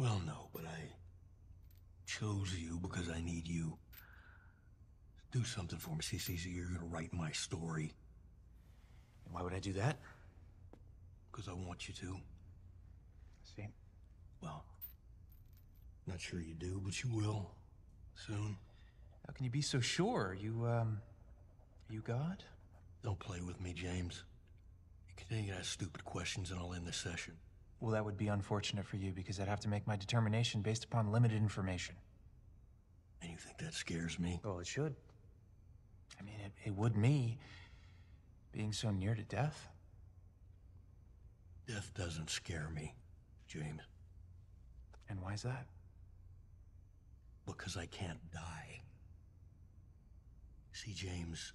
Well, no, but I chose you because I need you. Do something for me, CCC. You're gonna write my story. And why would I do that? Because I want you to. See? Well, not sure you do, but you will. Soon. How can you be so sure? You, um, you God? Don't play with me, James. You continue to ask stupid questions and I'll end the session. Well, that would be unfortunate for you because I'd have to make my determination based upon limited information. And you think that scares me? Well, it should. I mean, it, it would me, being so near to death. Death doesn't scare me, James. And why is that? Because I can't die. See, James,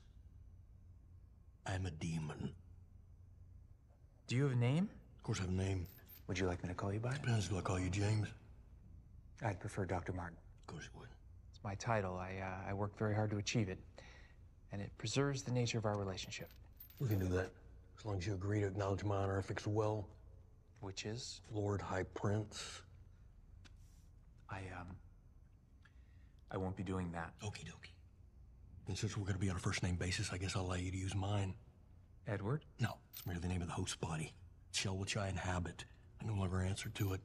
I'm a demon. Do you have a name? Of course, I have a name. Would you like me to call you by it? Depends. Do I call you James? I'd prefer Dr. Martin. Of course you would. It's my title. I, uh, I worked very hard to achieve it. And it preserves the nature of our relationship. We can do that. As long as you agree to acknowledge my honorifics well. Which is? Lord High Prince. I, um... I won't be doing that. Okie dokie. And since we're gonna be on a first name basis, I guess I'll allow you to use mine. Edward? No, it's merely the name of the host body. Shell which I inhabit. I no longer answer to it.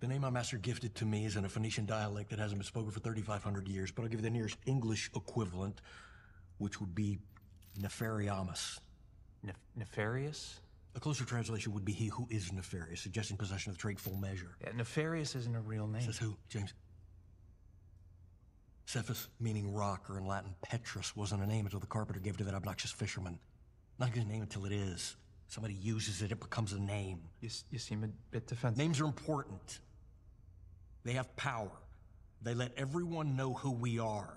The name my master gifted to me is in a Phoenician dialect that hasn't been spoken for 3,500 years, but I'll give you the nearest English equivalent, which would be Nefariamus. Nef- nefarious? A closer translation would be he who is nefarious, suggesting possession of the trait full measure. Yeah, nefarious isn't a real name. Says who, James? Cephas, meaning rock, or in Latin Petrus, wasn't a name until the carpenter gave it to that obnoxious fisherman. Not his name until it is. Somebody uses it, it becomes a name. You, you seem a bit defensive. Names are important. They have power. They let everyone know who we are.